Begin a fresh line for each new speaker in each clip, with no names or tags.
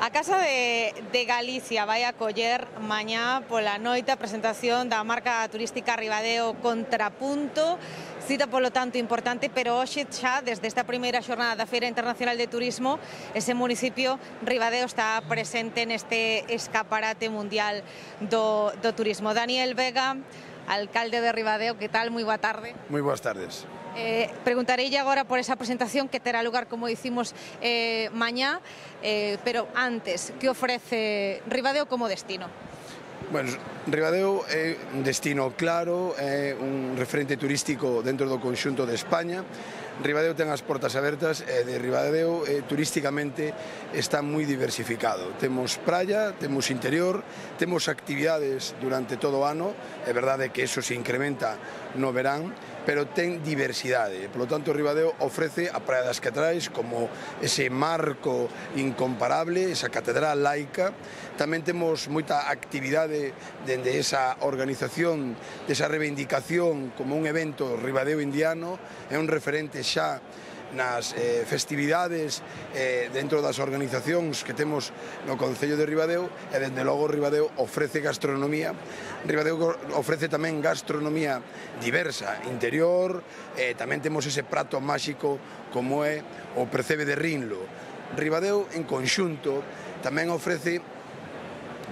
A Casa de, de, Galicia vai acoller mañá pola noite a presentación da marca turística Ribadeo Contrapunto, cita polo tanto importante, pero hoxe xa desde esta primeira xornada da Feira Internacional de Turismo, ese municipio Ribadeo está presente neste escaparate mundial do, do turismo. Daniel Vega, alcalde de Ribadeo. Que tal? Moi boa tarde.
Moi boas tardes.
Eh, preguntarei agora por esa presentación que terá lugar, como dicimos, eh, mañá, eh, pero antes, que ofrece Ribadeo como destino?
Bueno, Ribadeo é un destino claro, é un referente turístico dentro do conxunto de España, Ribadeo ten as portas abertas e de Ribadeo eh, turísticamente está moi diversificado. Temos praia, temos interior, temos actividades durante todo o ano, é verdade que eso se incrementa no verán, pero ten diversidade. Por lo tanto, Ribadeo ofrece a Praia das Catrais como ese marco incomparable, esa catedral laica. Tamén temos moita actividade dende esa organización, desa reivindicación como un evento Ribadeo indiano, é un referente xa nas eh, festividades eh, dentro das organizacións que temos no Concello de Ribadeo e dende logo Ribadeo ofrece gastronomía. Ribadeo ofrece tamén gastronomía diversa, interior eh, tamén temos ese prato máxico como é o percebe de Rinlo. Ribadeo en conxunto tamén ofrece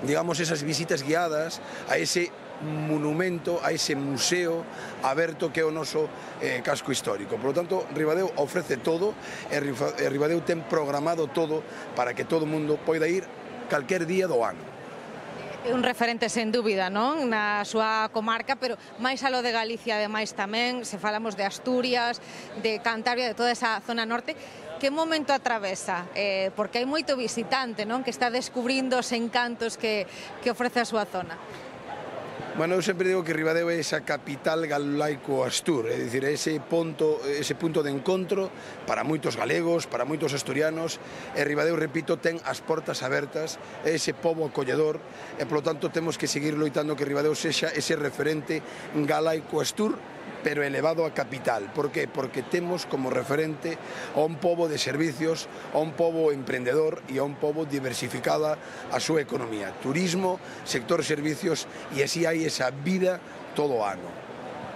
digamos esas visitas guiadas a ese monumento, a ese museo aberto que é o noso eh, casco histórico. Por lo tanto, Ribadeo ofrece todo e Ribadeo ten programado todo para que todo mundo poida ir calquer día do ano.
É un referente sen dúbida, non? Na súa comarca, pero máis alo de Galicia ademais tamén, se falamos de Asturias, de Cantabria, de toda esa zona norte, que momento atravesa? Eh, porque hai moito visitante, non? Que está descubrindo os encantos que, que ofrece a súa zona.
Bueno, eu sempre digo que Ribadeo é esa capital galaico astur, é dicir, ese punto, ese punto de encontro para moitos galegos, para moitos asturianos, e Ribadeo, repito, ten as portas abertas, é ese pobo acolledor, e polo tanto temos que seguir loitando que Ribadeo sexa ese referente galaico astur, pero elevado a capital. Por qué? Porque temos como referente a un pobo de servicios, a un pobo emprendedor e a un pobo diversificada a súa economía. Turismo, sector servicios e así hai esa vida todo o ano.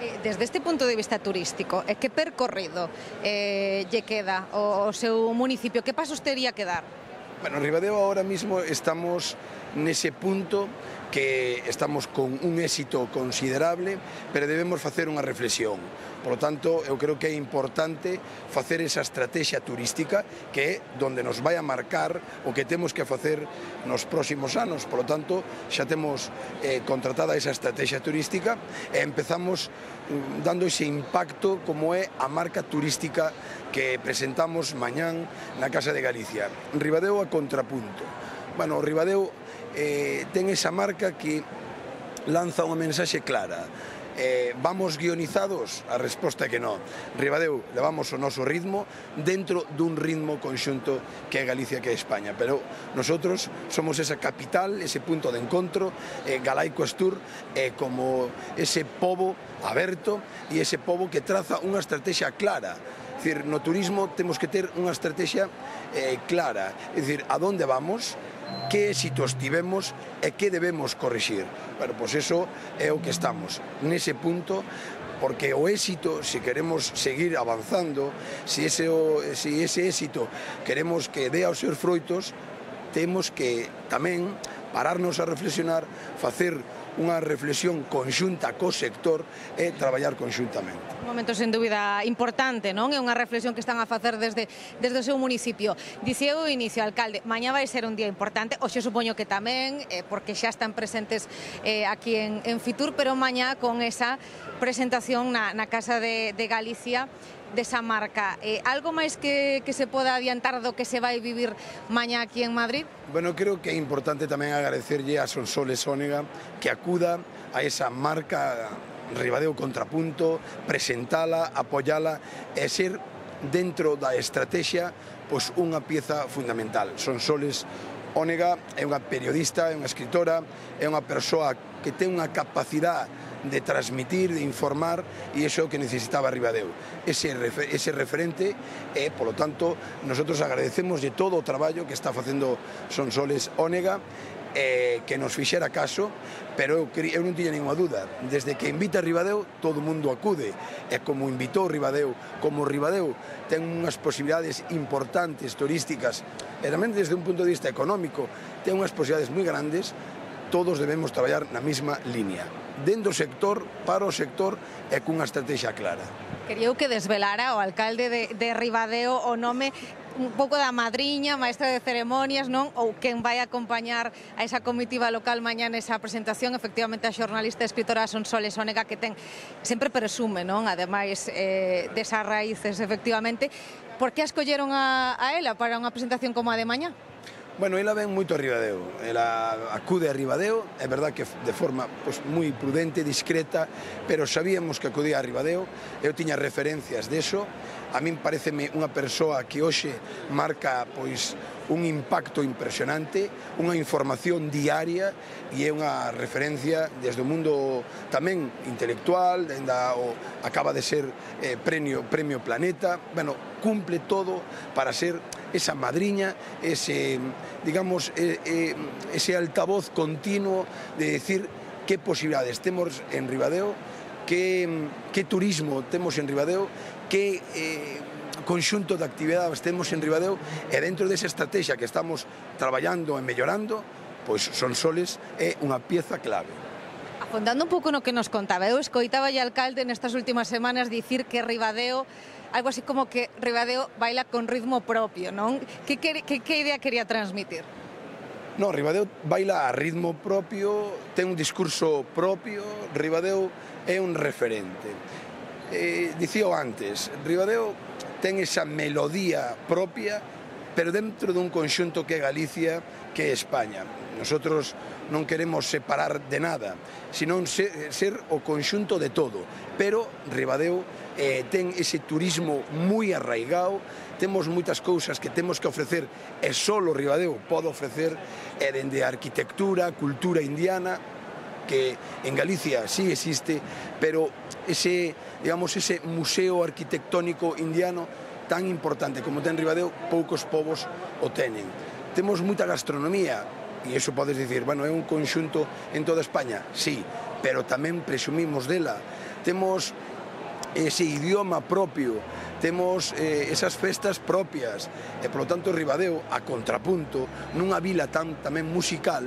Eh, desde este punto de vista turístico, eh, que percorrido eh, lle queda o, o seu municipio? Que pasos teria que dar?
Bueno, Ribadeo ahora mismo estamos nese punto que estamos con un éxito considerable, pero debemos facer unha reflexión. Por lo tanto, eu creo que é importante facer esa estrategia turística que é donde nos vai a marcar o que temos que facer nos próximos anos. Por lo tanto, xa temos eh, contratada esa estrategia turística e empezamos mm, dando ese impacto como é a marca turística que presentamos mañán na Casa de Galicia. Ribadeo contrapunto. Bueno, o Ribadeo eh, ten esa marca que lanza unha mensaxe clara. Eh, vamos guionizados? A resposta é que non. Ribadeu, levamos o noso ritmo dentro dun ritmo conxunto que é Galicia, que é España. Pero nosotros somos esa capital, ese punto de encontro, eh, Galaico Astur, eh, como ese povo aberto e ese povo que traza unha estrategia clara Dicir, no turismo temos que ter unha estrategia eh, clara, é dicir, a donde vamos, que éxitos tivemos e que debemos corrixir. Bueno, pois eso é o que estamos. Nese punto, porque o éxito, se queremos seguir avanzando, se ese, o, se ese éxito queremos que dea os seus froitos, temos que tamén pararnos a reflexionar, facer unha reflexión conxunta co sector e traballar conxuntamente.
Un momento, sen dúbida, importante, non? É unha reflexión que están a facer desde, desde o seu municipio. Dicía o inicio, alcalde, mañá vai ser un día importante, hoxe supoño que tamén, eh, porque xa están presentes eh, aquí en, en Fitur, pero mañá con esa presentación na, na Casa de, de Galicia desa marca. Eh, algo máis que, que se poda adiantar do que se vai vivir mañá aquí en Madrid?
Bueno, creo que é importante tamén agradecerlle a Sonsoles Sónega que acuda a esa marca Ribadeo Contrapunto, presentala, apoyala e ser dentro da estrategia pois unha pieza fundamental. Sonsoles Ónega é unha periodista, é unha escritora, é unha persoa que ten unha capacidade de transmitir, de informar, e iso é o que necesitaba Ribadeo. Ese, refer, ese referente eh, e, polo tanto, nosotros agradecemos de todo o traballo que está facendo Sonsoles Ónega eh, que nos fixera caso, pero eu, eu non tiña ninguna duda. Desde que invita a Ribadeo, todo o mundo acude. E como invitou Ribadeo, como Ribadeo ten unhas posibilidades importantes turísticas, e tamén desde un punto de vista económico, ten unhas posibilidades moi grandes, todos debemos traballar na mesma línea dentro do sector, para o sector e cunha estrategia clara.
Quería que desvelara o alcalde de, de Ribadeo o nome un pouco da madriña, maestra de ceremonias, non? Ou quen vai acompañar a esa comitiva local mañá nesa presentación, efectivamente a xornalista e escritora Sonsoles Onega que ten sempre presume, non? Ademais eh, desas raíces, efectivamente. Por que a escolleron a, a ela para unha presentación como a de mañá?
Bueno, ela ven moito a Ribadeo, ela acude a Ribadeo, é verdad que de forma pois, pues, moi prudente, discreta, pero sabíamos que acudía a Ribadeo, eu. Tiña referencias deso, a min pareceme unha persoa que hoxe marca pois un impacto impresionante, unha información diaria e é unha referencia desde o mundo tamén intelectual, denda o, acaba de ser eh, premio, premio Planeta, bueno, cumple todo para ser esa madriña, ese, digamos, ese altavoz continuo de decir qué posibilidades temos en Ribadeo, que, que turismo temos en Ribadeo, que eh, conxunto de actividades temos en Ribadeo e dentro desa estrategia que estamos traballando e mellorando, pois son soles é unha pieza clave.
Afondando un pouco no que nos contaba, eu escoitaba ya alcalde nestas últimas semanas dicir que Ribadeo algo así como que Ribadeo baila con ritmo propio, non? Que, que, que idea quería transmitir?
No, Ribadeo baila a ritmo propio, ten un discurso propio, Ribadeo é un referente. Eh, dicío antes, Ribadeo ten esa melodía propia, pero dentro dun conxunto que é Galicia, que é España. Nosotros non queremos separar de nada, senón ser, ser o conxunto de todo. Pero Ribadeo eh, ten ese turismo moi arraigado, temos moitas cousas que temos que ofrecer e só o Ribadeo pode ofrecer e dende a arquitectura, cultura indiana, que en Galicia sí existe, pero ese, digamos, ese museo arquitectónico indiano tan importante como ten Ribadeo, poucos povos o tenen. Temos moita gastronomía, E iso podes dicir, bueno, é un conxunto en toda España, sí, pero tamén presumimos dela. Temos ese idioma propio, temos eh, esas festas propias, e polo tanto Ribadeo, a contrapunto, nunha vila tan tamén musical,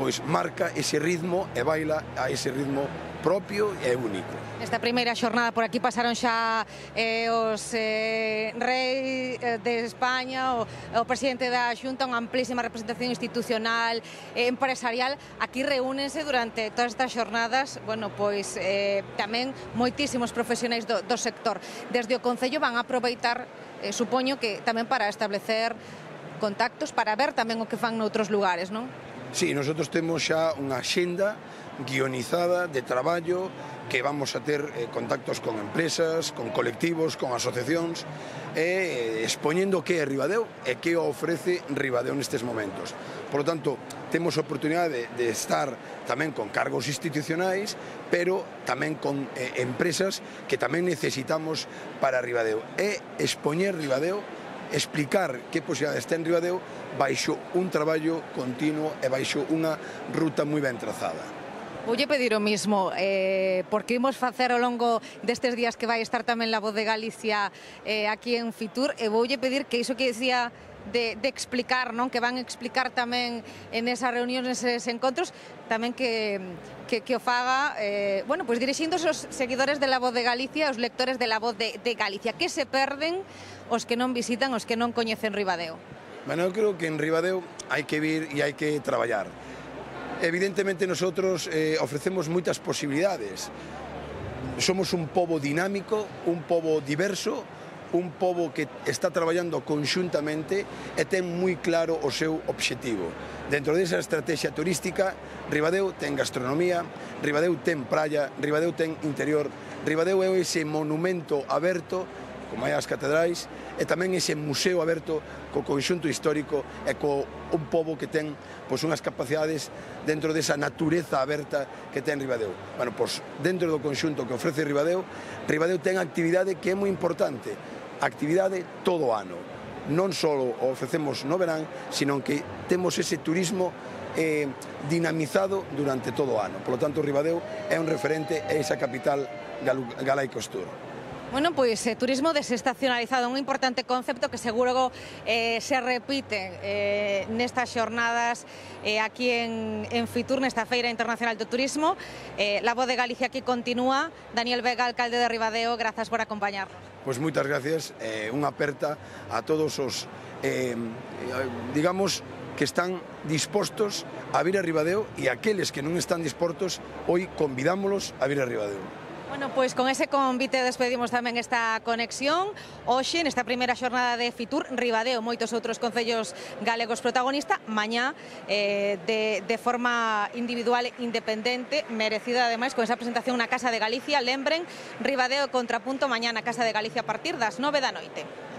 pois marca ese ritmo e baila a ese ritmo propio e único.
Nesta primeira xornada por aquí pasaron xa eh, os eh, rei eh, de España, o, o presidente da Xunta, unha amplísima representación institucional, eh, empresarial. Aquí reúnense durante todas estas xornadas, bueno, pois eh, tamén moitísimos profesionais do, do sector. Desde o Concello van a aproveitar, eh, supoño que tamén para establecer contactos, para ver tamén o que fan noutros lugares, non?
Sí, nosotros temos xa unha xenda guionizada de traballo que vamos a ter eh, contactos con empresas, con colectivos, con asociacións e eh, expoñendo que é Ribadeo e que ofrece Ribadeo nestes momentos. Por lo tanto, temos a oportunidade de, de estar tamén con cargos institucionais, pero tamén con eh, empresas que tamén necesitamos para Ribadeo. E expoñer Ribadeo explicar que posibilidades ten Ribadeo baixo un traballo continuo e baixo unha ruta moi ben trazada.
Voulle pedir o mismo, eh, porque imos facer ao longo destes días que vai estar tamén la voz de Galicia eh, aquí en Fitur, e voulle pedir que iso que decía de, de explicar, non? Que van explicar tamén en esas reunións, neses encontros, tamén que, que, que o faga, eh, bueno, pois pues dirixíndose aos seguidores de La Voz de Galicia, aos lectores de La Voz de, de Galicia. Que se perden os que non visitan, os que non coñecen Ribadeo?
Bueno, eu creo que en Ribadeo hai que vir e hai que traballar. Evidentemente nosotros eh, ofrecemos moitas posibilidades. Somos un pobo dinámico, un pobo diverso, un pobo que está traballando conxuntamente e ten moi claro o seu obxectivo. Dentro desa estrategia turística, Ribadeu ten gastronomía, Ribadeu ten praia, Ribadeu ten interior, Ribadeu é ese monumento aberto como é as catedrais, e tamén ese museo aberto co conxunto histórico e co un pobo que ten pois, unhas capacidades dentro desa natureza aberta que ten Ribadeo. Bueno, pois, dentro do conxunto que ofrece Ribadeo, Ribadeo ten actividade que é moi importante, actividade todo o ano. Non só o ofrecemos no verán, sino que temos ese turismo eh, dinamizado durante todo o ano. Por lo tanto, Ribadeo é un referente a esa capital galaico-estura.
Bueno, pois eh, turismo desestacionalizado, un importante concepto que seguro eh, se repite eh, nestas xornadas eh, aquí en, en Fitur, nesta Feira Internacional do Turismo. Eh, la Voz de Galicia aquí continúa. Daniel Vega, alcalde de Ribadeo, grazas por acompañarnos.
Pois pues moitas gracias, eh, unha aperta a todos os, eh, eh, digamos, que están dispostos a vir a Ribadeo e aqueles que non están dispostos, hoy convidámoslos a vir a Ribadeo.
Bueno, pois con ese convite despedimos tamén esta conexión. Hoxe, nesta primeira xornada de Fitur, Ribadeo, moitos outros concellos galegos protagonista, mañá eh, de, de forma individual e independente, merecida ademais con esa presentación na Casa de Galicia, lembren, Ribadeo contrapunto mañá na Casa de Galicia a partir das 9 da noite.